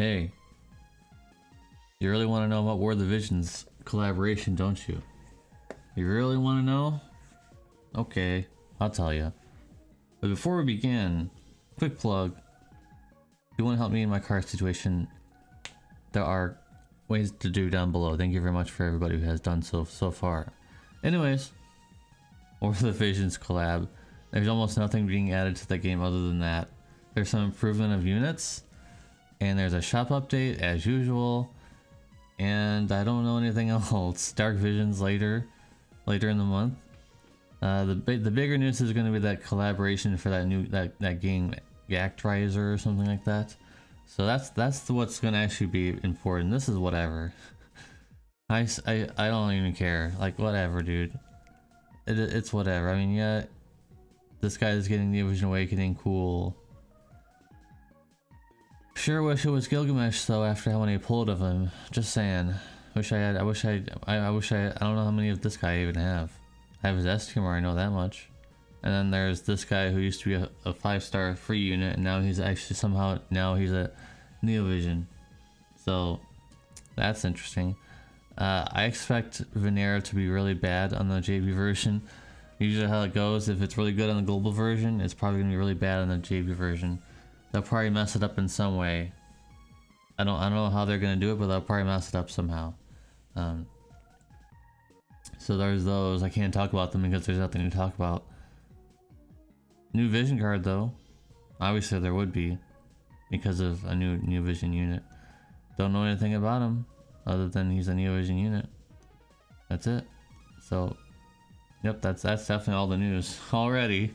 Hey, you really want to know about War of the Visions collaboration, don't you? You really want to know? Okay, I'll tell you. But before we begin, quick plug. If you want to help me in my car situation, there are ways to do down below. Thank you very much for everybody who has done so so far. Anyways, War of the Visions collab. There's almost nothing being added to the game other than that. There's some improvement of units, and there's a shop update as usual. And I don't know anything else. Dark Visions later, later in the month. Uh, the the bigger news is going to be that collaboration for that new that that game Actraiser or something like that. So that's that's what's going to actually be important. This is whatever. I, I, I don't even care. Like whatever, dude. It, it's whatever. I mean, yeah, this guy is getting the Vision Awakening. Cool. Sure wish it was Gilgamesh though after how many pulled of him. Just saying. Wish I had I wish I I, I wish I I don't know how many of this guy I even have. I have his S I know that much. And then there's this guy who used to be a, a five star free unit and now he's actually somehow now he's a Neovision. So that's interesting. Uh, I expect Vinera to be really bad on the JP version. Usually how it goes, if it's really good on the global version, it's probably gonna be really bad on the JP version. They'll probably mess it up in some way. I don't I don't know how they're gonna do it, but they'll probably mess it up somehow. Um, so there's those. I can't talk about them because there's nothing to talk about. Neo Vision card though. Obviously there would be because of a new Neo Vision unit. Don't know anything about him other than he's a Neo Vision unit. That's it. So yep, that's that's definitely all the news already.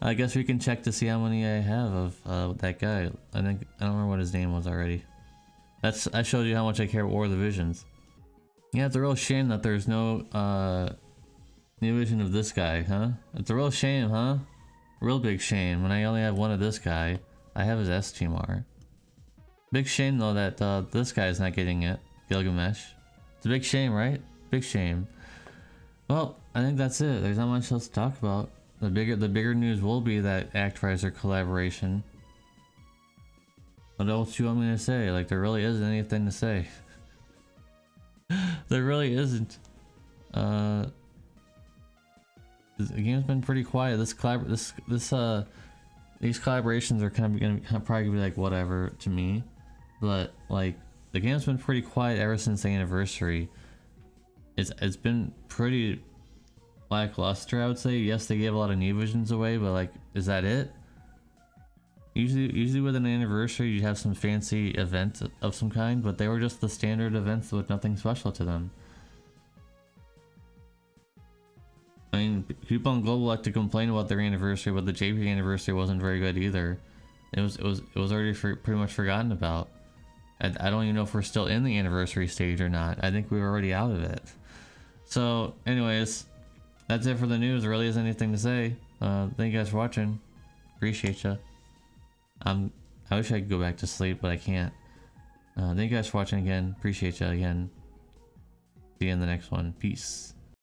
I guess we can check to see how many I have of uh, that guy. I think I don't remember what his name was already. That's I showed you how much I care about War of the Visions. Yeah, it's a real shame that there's no uh, Neo Vision of this guy, huh? It's a real shame, huh? Real big shame when I only have one of this guy. I have his S-Teamar. Big shame though that uh, this guy's not getting it, Gilgamesh. It's a big shame, right? Big shame. Well, I think that's it. There's not much else to talk about. The bigger the bigger news will be that Actraiser collaboration. What else you want me to say? Like there really isn't anything to say. there really isn't. Uh, the game's been pretty quiet. This collab, this this uh, these collaborations are kind of gonna probably gonna be like whatever to me, but like the game's been pretty quiet ever since the anniversary. It's it's been pretty lackluster, I would say. Yes, they gave a lot of Neo Visions away, but like, is that it? Usually, usually with an anniversary, you have some fancy event of some kind, but they were just the standard events with nothing special to them. I mean, people on Global like to complain about their anniversary, but the JP anniversary wasn't very good either. It was, it was, it was already for, pretty much forgotten about. I, I don't even know if we're still in the anniversary stage or not. I think we were already out of it. So, anyways, that's it for the news. There really isn't anything to say. Uh, thank you guys for watching. Appreciate ya. I'm. I wish I could go back to sleep, but I can't. Uh, thank you guys for watching again. Appreciate you again. See you in the next one. Peace.